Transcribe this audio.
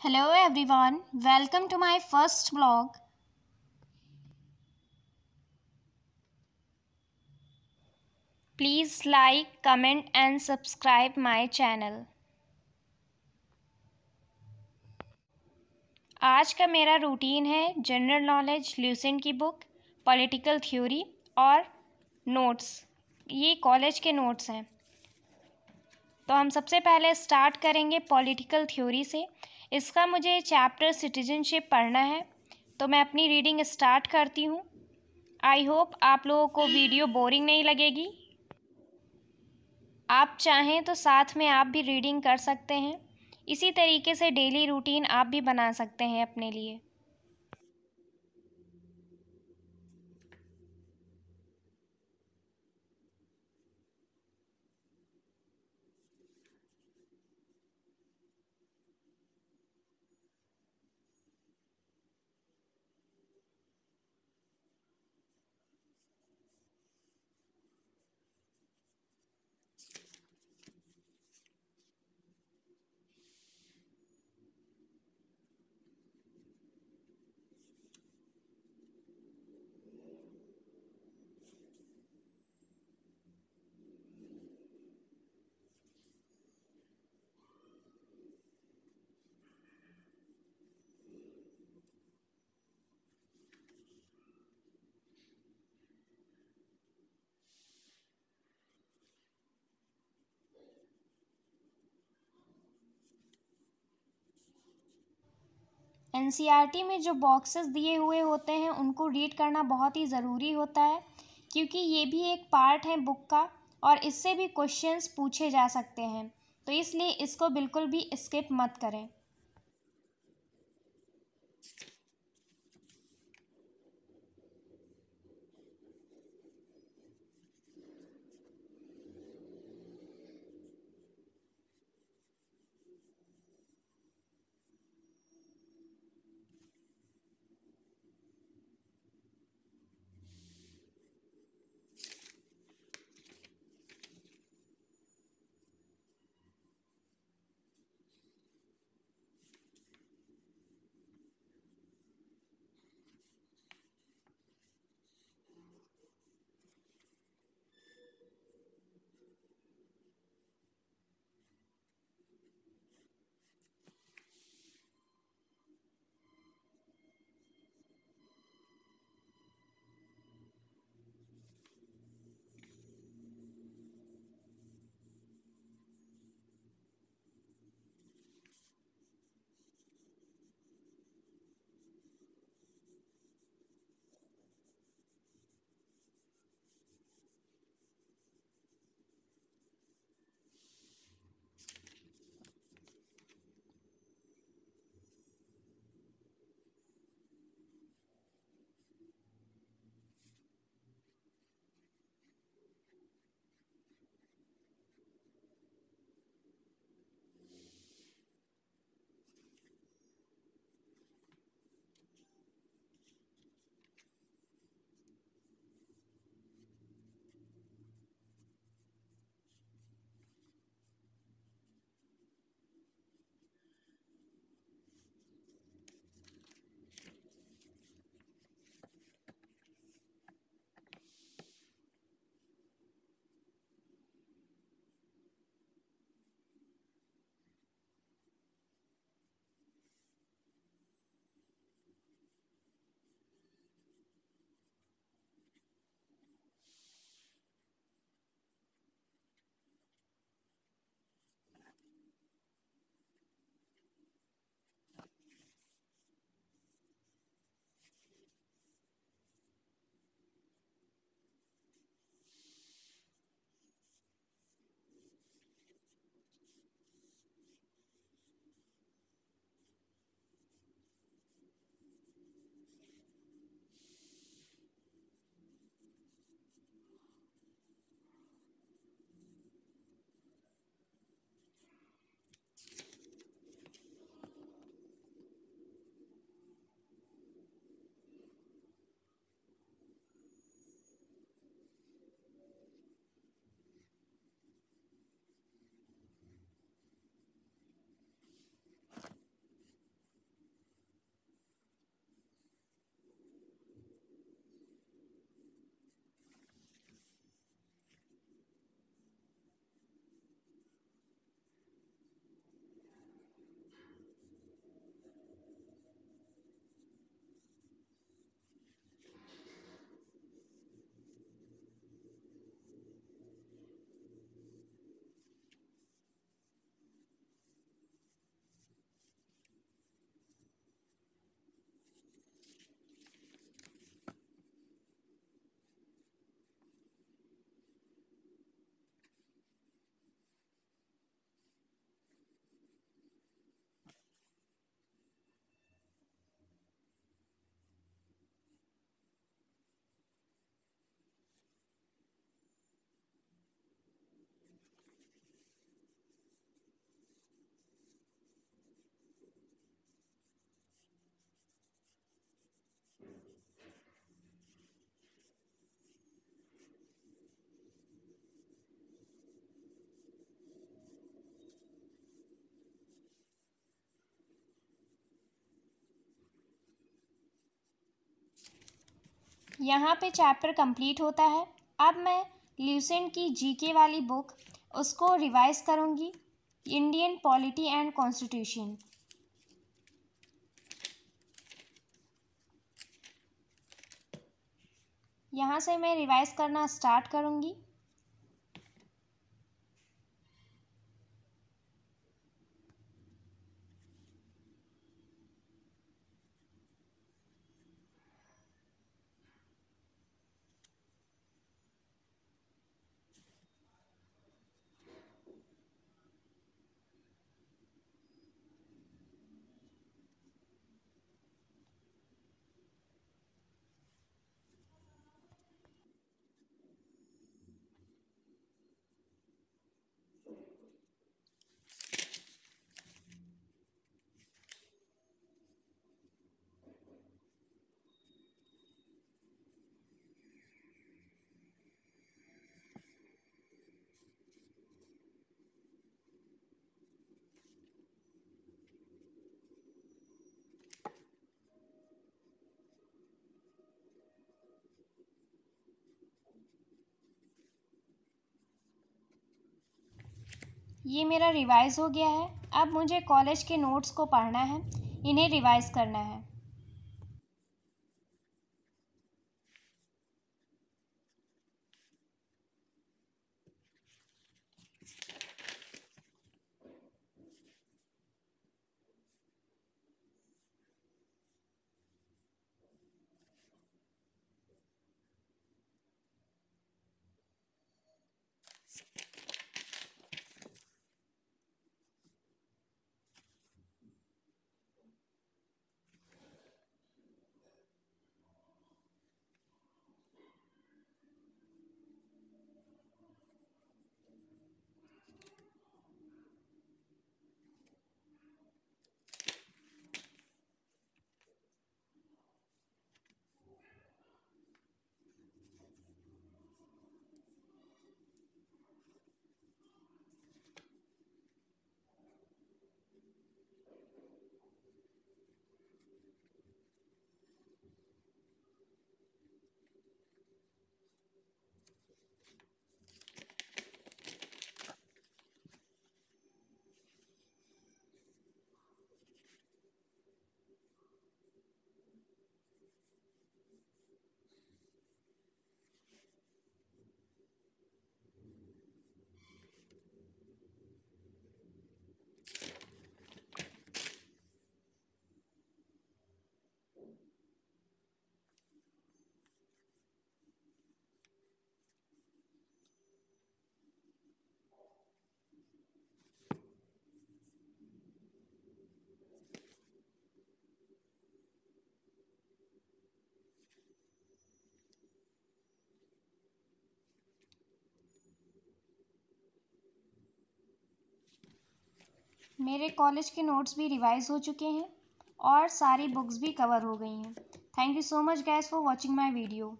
Hello everyone welcome to my first blog please like comment and subscribe my channel आज का मेरा routine है general knowledge Lucent की book political theory और notes ये college के नोट्स हैं. तो हम सबसे पहले स्टार्ट करेंगे पॉलिटिकल थ्योरी से. इसका मुझे चैप्टर सिटीजनशिप पढ़ना है तो मैं अपनी रीडिंग स्टार्ट करती हूँ। आई होप आप लोगों को वीडियो बोरिंग नहीं लगेगी। आप चाहें तो साथ में आप भी रीडिंग कर सकते हैं। इसी तरीके से डेली रूटीन आप भी बना सकते हैं अपने लिए। एन में जो बॉक्सेस दिए हुए होते हैं, उनको रीड करना बहुत ही ज़रूरी होता है, क्योंकि ये भी एक पार्ट है बुक का और इससे भी क्वेश्चंस पूछे जा सकते हैं। तो इसलिए इसको बिल्कुल भी स्किप मत करें। यहाँ पे चैप्टर कंप्लीट होता है। अब मैं ल्यूसेंट की जीके वाली बुक उसको रिवाइज करूँगी। इंडियन पॉलिटी एंड कॉन्स्टिट्यूशन यहाँ से मैं रिवाइज करना स्टार्ट करूँगी। ये मेरा रिवाइज़ हो गया है। अब मुझे कॉलेज के नोट्स को पढ़ना है। इन्हें रिवाइज़ करना है। मेरे कॉलेज के नोट्स भी रिवाइज हो चुके हैं और सारी बुक्स भी कवर हो गई हैं। Thank you so much guys for watching my video